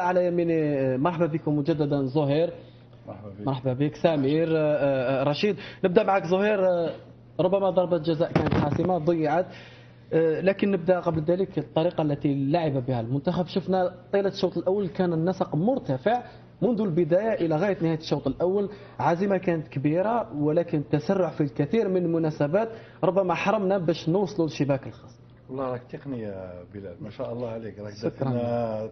على يميني مرحبا بكم مجددا زهير. مرحبا بك. مرحبا بك سمير آه، آه، رشيد. نبدأ معك زهير آه، ربما ضربة جزاء كانت حاسمة ضيعت. آه، لكن نبدأ قبل ذلك الطريقة التي لعب بها المنتخب. شفنا طيلة الشوط الأول كان النسق مرتفع منذ البداية إلى غاية نهاية الشوط الأول. عزيمه كانت كبيرة ولكن تسرع في الكثير من المناسبات. ربما حرمنا باش نوصلوا لشباك الخصم والله راك تقني يا بلال ما شاء الله عليك. راك تحليل. آه،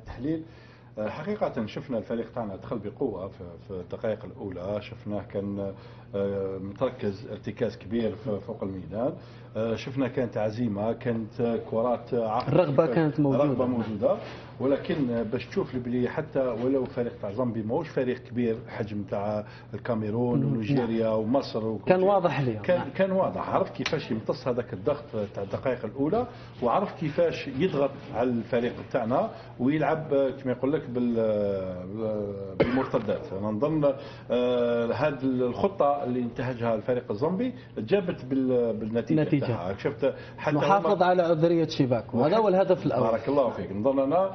حقيقة شفنا الفريق تاعنا دخل بقوة في الدقائق الأولى. شفناه كان آه، متركز ارتكاز كبير فوق الميدان. آه، شفنا كانت عزيمة كانت آه، كرات عقل. الرغبة كانت موجودة. الرغبة موجودة. ولكن آه، باش تشوف بلي حتى ولو فريق تاع زامبي ماهوش فريق كبير حجم تاع الكاميرون ونيجيريا ومصر كان. واضح اليوم. كان. كان واضح عرف كيفاش يمتص هذاك الضغط تاع الدقائق الأولى وعرف كيفاش يضغط على الفريق تاعنا ويلعب آه، كما يقول لك بال آه، بالمرتدات أنا نظن هذه الخطة اللي انتهجها الفريق الزومبي جابت بال- بالنتيجة. تاعها شفت حتى نحافظ هما- على عذرية شباك وهذا هو الهدف الأول بارك الله فيك نظن أنا آه،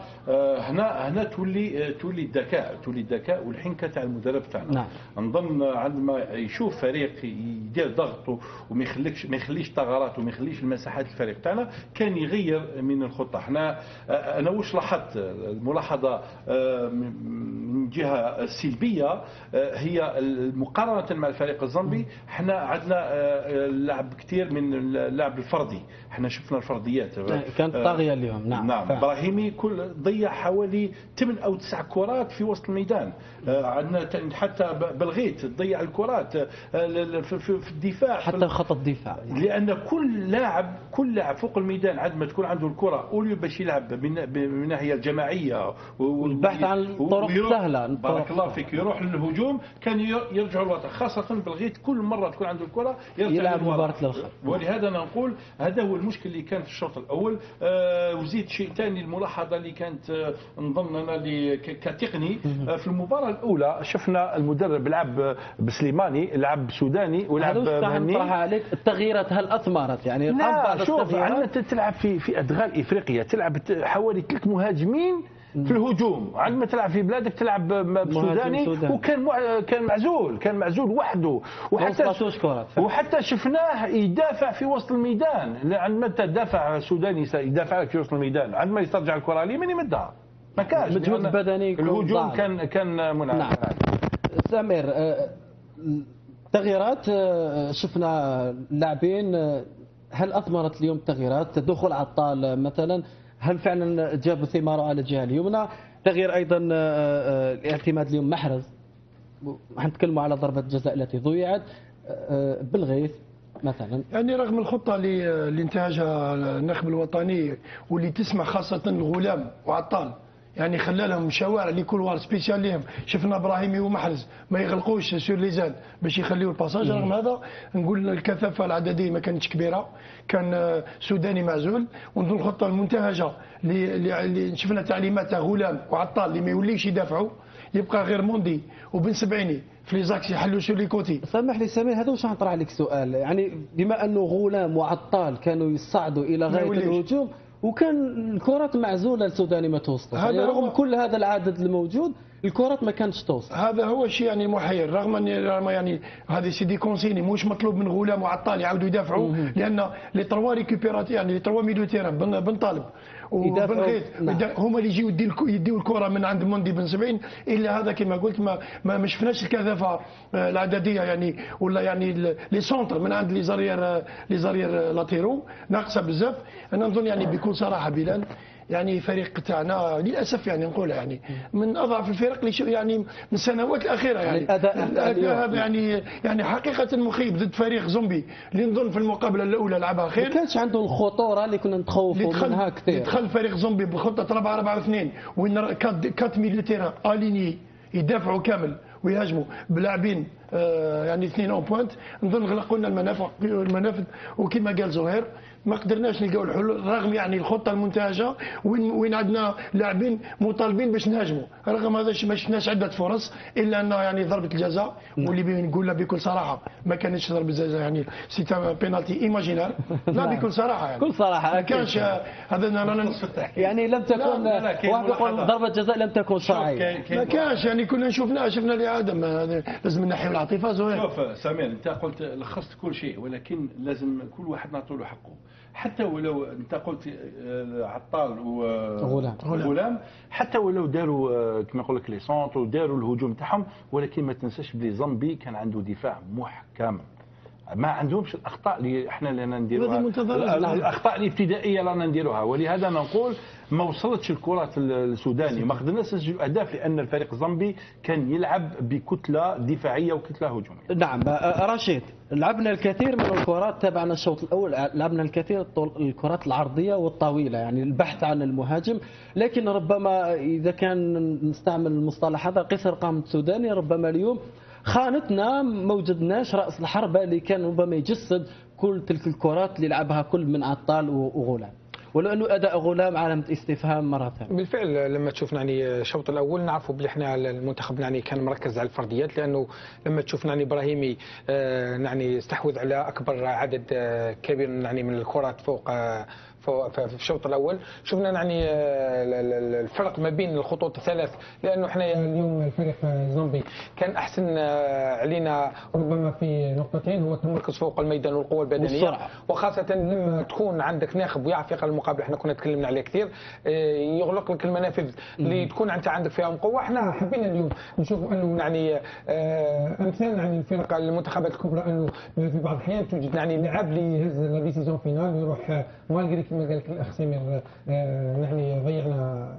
هنا هنا تولي آه، تولي الذكاء تولي الذكاء والحنكة تاع المدرب تاعنا. نعم. نظن عندما يشوف فريق يدير ضغط وما يخليكش ما يخليش ثغرات وما يخليش المساحات الفريق تاعنا كان يغير من الخطة. إحنا آه، أنا واش لاحظت؟ الملاحظة آه، من جهة سلبية آه، هي مقارنة مع الفريق الزامبي. إحنا عندنا آه، اللعب كثير من اللعب الفردي. إحنا شفنا الفرديات. كانت آه، طاغية اليوم. نعم. نعم. إبراهيمي كل ضيع حوالي 8 أو 9 كرات في وسط الميدان آه، عندنا حتى بلغيت ضيع الكرات آه، في الدفاع حتى خط الدفاع لأن كل لاعب كل لاعب فوق الميدان عندما تكون عنده الكرة أوليو باش يلعب من الناحيه الجماعية والبحث عن الطرق السهلة، بارك الله فيك يروح للهجوم كان يرجع الوطن خاصة بلغيت كل مرة تكون عنده الكرة يرجع يلعب. مباراة للخلف. ولهذا أنا نقول هذا هو المشكل اللي كان في الشوط الأول آه وزيد شيء ثاني الملاحظة اللي كانت آه نظن أنا اللي ك- كتقني. آه في المباراة الأولى شفنا المدرب لعب بسليماني لعب سوداني ولعب مهني عليك؟ التغييرات هل أثمرت؟ يعني لا بعض شوف؟ عندنا تلعب في في أدغال افريقيا تلعب حوالي ثلاث مهاجمين في الهجوم. عندما تلعب في بلادك تلعب بسوداني. سوداني. وكان مع- كان معزول كان معزول وحده. ما وحتى وحتى شفناه يدافع في وسط الميدان. عندما تدافع سوداني يدافع لك في وسط الميدان؟ عندما يسترجع الكرة اليمين يمدها ما كانش مجهود بدني الهجوم. كان كان منعم. نعم. سمير آه، التغييرات آه، شفنا لاعبين. آه، هل أثمرت اليوم التغييرات دخول عطال آه، مثلا. هل فعلا جاب ثماره على الجهة اليمنى؟ تغيير أيضا آه، آه، الاعتماد اليوم محرز. حنتكلموا على ضربة الجزاء التي ضيعت آه، بالغيث مثلا. يعني رغم الخطة اللي انتهجها المنتخب الوطني واللي تسمح خاصة الغلام وعطال يعني خلى لهم شوارع les couloirs spécial ليهم شفنا ابراهيمي ومحرز ما يغلقوش sur les ailes باش يخليوا ال passage رغم هذا نقول الكثافة العددية ما كانتش كبيرة كان آه، سوداني معزول. ونظن الخطة المنتهجة اللي شفنا تعليمات غلام وعطال اللي ما يوليش يدافعوا يبقى غير موندي وبن سبعيني في les axes يحلوا sur les côtés سامح لي سمير هذا واش نطرح عليك سؤال؟ يعني بما أنه غلام وعطال كانوا يصعدوا إلى غاية. الهجوم وكان الكرات معزولة السوداني ما توصلش هذا يعني رغم كل هذا العدد الموجود الكرات ما كانتش توصل. هذا هو الشيء يعني المحير رغم أن يعني هذه c'est des consignes مش مطلوب من غلام وعطال يعاودوا يدافعوا لأن les trois récupérateurs يعني les trois milieux de terrain بن طالب. وبن غيث نعم. هما اللي يجيو يديو الك- يديو الكرة من عند موندي بن 70 إلا هذا كما قلت ما ما شفناش الكثافة آه، العددية يعني ولا يعني ال- les centres من عند les arrières آه، les arrières آه، latéraux ناقصة بزاف أنا نظن يعني بكل صراحة بلال يعني فريق تاعنا للأسف يعني نقولها يعني من أضعف الفرق يعني من السنوات الأخيرة يعني. يعني يعني حقيقة مخيب ضد فريق زامبيا. اللي نظن في المقابلة الأولى لعبها ما خير كانش عنده الخطورة اللي كنا نتخوفوا منها كثير. دخل فريق زامبيا بخطة 4 4 2 وين quatre milieux terrain alignés يدافعوا كامل ويهاجموا بلاعبين يعني اثنين en pointe نظن غلقوا لنا المنافذ. المنافذ وكما قال زهير ما قدرناش نلقاو الحلول رغم يعني الخطة المنتهجة وين وين عندنا لاعبين مطالبين باش نهاجموا. رغم هذا ما شفناش عدة فرص إلا انه يعني ضربة الجزاء واللي نقولها بكل صراحة. ما كانتش ضربة جزاء يعني c'est penalty imaginaire لا بكل صراحة يعني. بكل صراحة ما كانش هذا رانا يعني لم تكن لا، لا، كاين واحد يقول. ضربة جزاء لم تكن شرعيه كاين ما كانش يعني كنا شفنا لادم هذا لازم نحيو العاطفة زهير شوف سمير أنت قلت لخصت كل شيء ولكن لازم كل واحد نعطوا له حقه. حتى ولو أنت قلت آه، عطال غلام. وغلام حتى ولو داروا آه، كما يقول لك لي سونتر وداروا الهجوم تاعهم ولكن ما تنساش بلي زامبي كان عنده دفاع محكم. ما عندهمش الأخطاء اللي إحنا لنا نديروها. الأخطاء الابتدائية رانا نديروها. ولهذا نقول ما وصلتش الكرات السوداني. ما قدرناش نسجلوا أهداف لأن الفريق الزامبي كان يلعب بكتلة دفاعية وكتلة هجومية. نعم. رشيد لعبنا الكثير من الكرات تبعنا الشوط الأول لعبنا الكثير الكرات العرضية والطويلة يعني البحث عن المهاجم. لكن ربما إذا كان نستعمل المصطلح هذا قصر قامت سوداني ربما اليوم خانتنا ما وجدناش رأس الحربة اللي كان ربما يجسد كل تلك الكرات اللي لعبها كل من عطال وغلام ولو انه أداء غلام علامه استفهام مرة ثانية. بالفعل لما تشوفنا يعني الشوط الأول نعرفوا بلي إحنا المنتخب يعني كان مركز على الفرديات لأنه لما تشوف يعني إبراهيمي آه، يعني استحوذ على أكبر عدد آه، كبير يعني من الكرات فوق آه، في الشوط الأول. شفنا يعني آه، ال- ال- الفرق ما بين الخطوط الثلاث لأنه إحنا اليوم الفريق الزومبي كان أحسن آه، علينا ربما في نقطتين هو التمركز فوق الميدان والقوة البدنية. والسرعة. وخاصة لما تكون عندك ناخب ويعرف يقرا المقابل إحنا كنا تكلمنا عليه كثير آه، يغلق لك المنافذ اللي تكون أنت عندك فيها قوة. إحنا حبينا اليوم نشوف أنه يعني أمثال يعني الفرق المنتخبات الكبرى أنه في بعض الأحيان توجد يعني لاعب اللي يهز la décision finale ويروح آه، malgré كما قال لك الاخ سمير يعني ضيعنا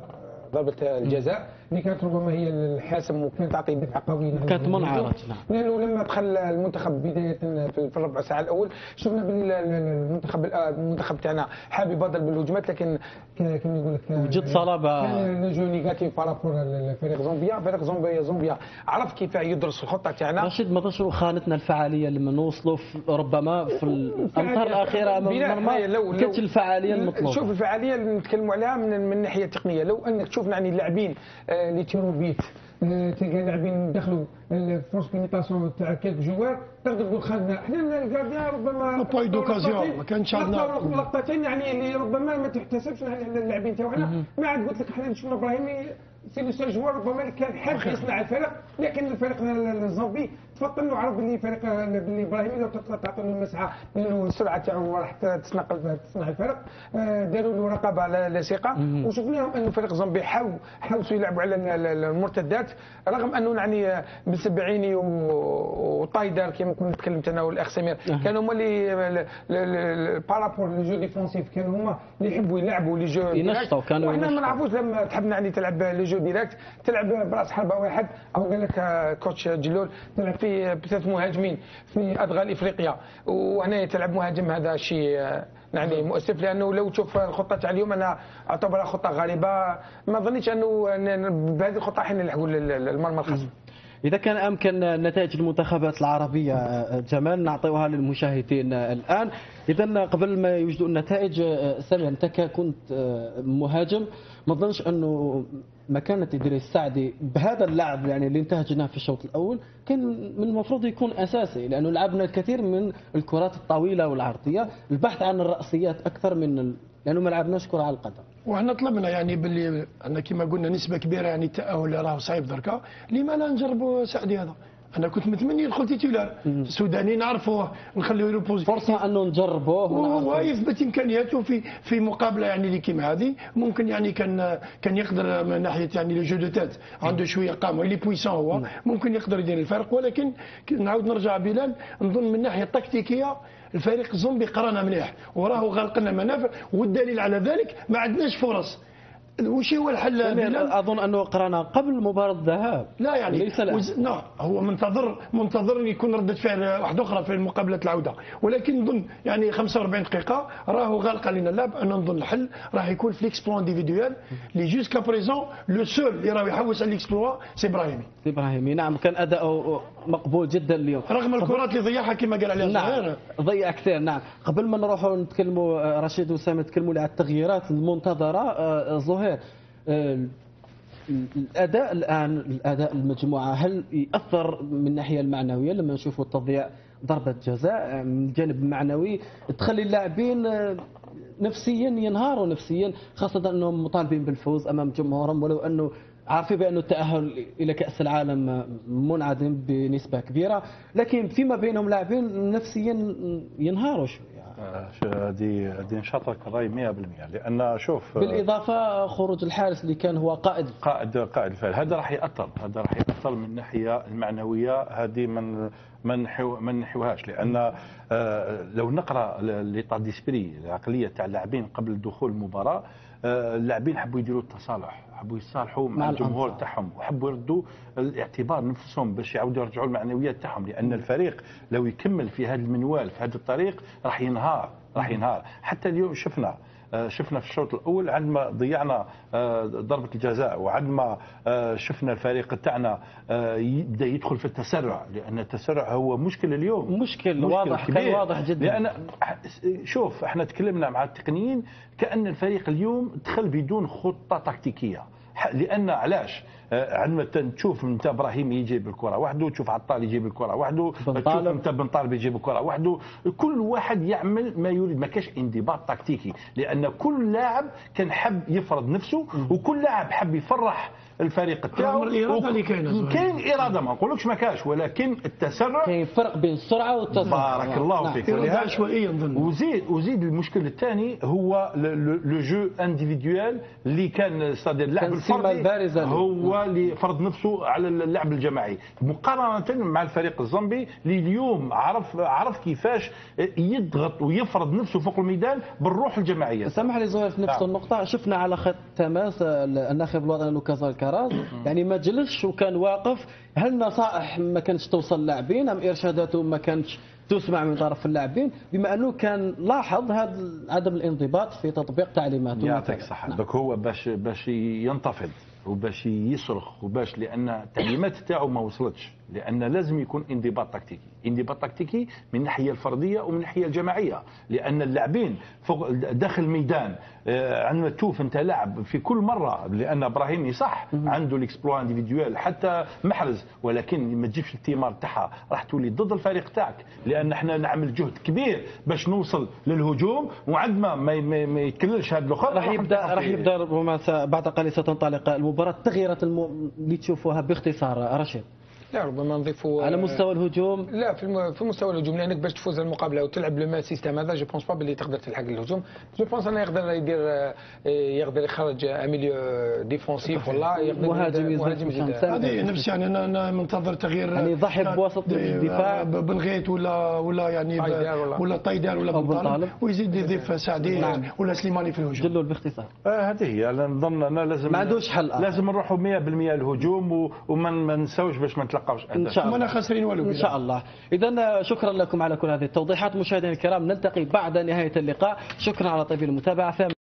ضربة الجزاء. اللي كانت ربما هي الحاسم وكانت تعطي دفعة قوية. نحن كانت نقول. منعرج، نعم. لأنه لما دخل المنتخب بداية في الربع ساعة الأول شفنا بال- المنتخب المنتخب تاعنا حاب يبادر بالهجمات لكن كما يقول لك وجد صلابة. كان جو نيجاتيف بارابور الفريق زومبيا. فريق زومبيا زومبيا عرف كيف يدرس الخطة تاعنا. رشيد ما تشعر خانتنا الفعالية لما نوصلوا ربما في الامتار الأخيرة أمام المرمى؟ لو- الفعالية شوف المطلوبة. الفعالية اللي نتكلموا عليها من من الناحيه التقنيه لو أنك تشوف يعني اللاعبين آه، اللي تيرو بيت آه، تلقى لاعبين دخلوا الفورس ليميتاسيون تاع كيلك جوار تقدر تقول خدنا إحنا الكارديان ربما با يدوكازيون، ما كانش عندنا- لقطتين يعني اللي ربما ما تحتسبش اللاعبين. تاعنا ما عاد قلت لك إحنا شفنا إبراهيمي سي لو سول جوار ربما كان حاب يصنع الفرق لكن الفريق الزومبي تفطن له عرف باللي فريق باللي إبراهيمي لو تعطي له المسعى لأنه السرعه تاعو راح تسنق تصنع الفرق آه، داروا له رقابة على لصقه وشفناهم انه فريق زومبي حاول حاولوا يلعبوا على ال- ال- المرتدات رغم أنه يعني بالسبعيني و- وطايدر كما كنا تكلمت أنا والأخ سمير. كانوا هما اللي par rapport le jeu défensif كانوا هما اللي يحبوا يلعبوا le jeu ينشطوا،. كانوا وإحنا ما. نعرفوش لما تحب يعني تلعب le jeu direct تلعب برأس حربة واحد. أو قال لك آه، coach جلول تلعب في بثلاث مهاجمين في أدغال إفريقيا. وهنا تلعب مهاجم هذا شيء آه، يعني مؤسف. لأنه لو تشوف الخطة تاع اليوم أنا أعتبرها خطة غريبة. ما ظنيتش أنه بهذه الخطة حين نلحقوا المرمى الخصم. إذا كان أمكن نتائج المنتخبات العربية آه، جمال نعطيوها للمشاهدين آه، الآن. إذا قبل ما يوجدوا النتائج آه، سامي انت كنت مهاجم. ما ظنش أنه مكانة إدريس السعدي بهذا اللعب يعني اللي انتهجناه في الشوط الأول كان من المفروض يكون أساسي لأنه لعبنا الكثير من الكرات الطويلة والعرضية البحث عن الرأسيات أكثر من ال... لأنه ما لعبناش كرة على القدم. وحنا طلبنا يعني باللي أنا كما قلنا نسبة كبيرة يعني التاهل راه صعيب دركا لما لا نجربوا سعدي هذا. أنا كنت متمني يدخل titulaire السوداني نعرفوه نخليه ي repose فرصة أنه نجربوه وهو. يثبت إمكانياته في في مقابلة يعني اللي كيما هذه ممكن يعني كان كان يقدر من ناحية يعني le jeu de tête عنده شوية قامه il est puissant هو. ممكن يقدر يدير الفرق ولكن نعاود نرجع بلال. نظن من الناحيه التكتيكيه الفريق الزامبي قرانا مليح. وراه غلق لنا منافذ والدليل على ذلك ما عندناش فرص. وش هو الحل؟ أظن أنه قرانا قبل مباراه الذهاب. لا يعني ليس. وز... لا هو منتظر منتظر يكون ردة فعل واحدة أخرى في مقابلة العودة. ولكن نظن يعني 45 دقيقة راهو غالق علينا اللعب أنا نظن الحل. راح يكون في l'exploit individuel et jusqu'à présent le seul اللي راه يحوس على l'exploit c'est إبراهيمي. إبراهيمي. نعم كان اداؤه مقبول جدا اليوم. رغم الكرات اللي ضيعها كما قال عليها نعم ضيع كثير نعم. قبل ما نروحوا نتكلموا آه، رشيد وسام نتكلموا على التغييرات المنتظرة آه، زهير آه، الأداء الآن الأداء المجموعة هل ياثر من الناحية المعنوية لما نشوفوا تضييع ضربة جزاء؟ من الجانب المعنوي تخلي اللاعبين آه، نفسيا ينهاروا نفسيا خاصة أنهم مطالبين بالفوز أمام جمهورهم ولو أنه عارفين بأن التأهل إلى كأس العالم منعدم بنسبة كبيرة لكن فيما بينهم لاعبين نفسيا ينهاروا شوية آه، هذه هذه نشاطك الراي 100% لأن شوف آه، بالإضافة خروج الحارس اللي كان هو قائد. قائد قائد الفعل هذا راح يأثر هذا راح يأثر من الناحية المعنوية هذه من ما نحو ما نحوهاش لأن آه، لو نقرأ ليطا ديسبري العقلية تاع اللاعبين قبل دخول المباراة اللاعبين حبوا يديروا التصالح حبوا يتصالحوا مع, مع الجمهور. تاعهم وحبوا يردوا الاعتبار نفسهم باش يعاودوا يرجعوا المعنويات تاعهم لأن الفريق لو يكمل في هذا المنوال في هذا الطريق راح ينهار راح ينهار حتى اليوم شفنا شفنا في الشوط الأول عندما ضيعنا آه، ضربة الجزاء وعندما آه، شفنا الفريق تاعنا آه، يبدأ يدخل في التسرع لأن التسرع هو مشكل اليوم. مشكل واضح كان كبير. واضح جدا. لأن شوف إحنا تكلمنا مع التقنيين كأن الفريق اليوم دخل بدون خطة تكتيكية. لأن علاش؟ آه، عندما ت- تشوف انت إبراهيم يجيب الكره وحده تشوف عطال يجيب الكره وحده تشوف. انت بن طالب يجيب الكره وحده كل واحد يعمل ما يريد ما كاش انضباط تكتيكي لأن كل لاعب كان حب يفرض نفسه وكل لاعب حب يفرح الفريق تاعو رغم الإرادة اللي كاينة زهير. كاين إرادة ما نقولكش ما كاش ولكن التسرع كاين فرق بين السرعة والتسرع بارك الله نعم. فيك إرادة ولهذا- عشوائية نظن وزيد وزيد المشكل الثاني هو le jeu individuel اللي كان صادر اللعب الفردي له. هو اللي فرض نفسه على اللعب الجماعي. مقارنة مع الفريق الزامبي اللي اليوم عرف عرف كيفاش يضغط ويفرض نفسه فوق الميدان بالروح الجماعية. سامح لي زهير في نفس نعم. النقطة. شفنا على خط تماس الناخب الوطني لوكاس الكراز يعني ما جلسش وكان واقف. هل نصائح ما كانتش توصل اللاعبين أم إرشاداته ما كانتش تسمع من طرف اللاعبين؟ بما أنه كان لاحظ هذا عدم الانضباط في تطبيق تعليماته. يعطيك. الصحة. نعم. هو باش باش ينتفض. وباش يصرخ وباش لأن التعليمات تاعو ما وصلتش. لأن لازم يكون انضباط تكتيكي. انضباط تكتيكي من الناحيه الفردية ومن الناحيه الجماعية. لأن اللاعبين فوق داخل الميدان آه، عندما تشوف أنت لاعب في كل مرة لأن ابراهيمي صح عنده ال exploit individuel حتى محرز. ولكن ما تجيبش الثمار تاعها راح تولي ضد الفريق تاعك. لأن إحنا نعمل جهد كبير باش نوصل للهجوم وعندما ما, يتكللش هذا الأخر راح يبدا راح. يبدأ ربما بعد قليل ستنطلق المباراة التغييرات. اللي تشوفوها باختصار. رشيد. لا ربما نضيفوا على مستوى الهجوم لا في الم... في مستوى الهجوم لأنك باش تفوز المقابلة وتلعب le même système هذا je pense pas باللي تقدر تلحق الهجوم je pense أنه يقدر يدير آه، يقدر يخرج un milieu défensif ولا يقدر مهاجم مهاجم. هذه نفس يعني أنا أنا منتظر تغيير يعني يضحي كان بوسط الدفاع. بنغيت ولا ولا يعني ولا- طايدار ولا بن طالب. ويزيد يضيف سعدي نعم. ولا سليماني في الهجوم جلول باختصار آه هذه هي أنا نظن أنا لازم ما عندوش حل. لازم نروحوا 100% الهجوم وما ما نساوش باش ما نتلقاوش إن شاء الله. لا خاسرين والو إن شاء الله. اذا شكرا لكم على كل هذه التوضيحات. مشاهدينا الكرام نلتقي بعد نهاية اللقاء. شكرا على طيب المتابعة.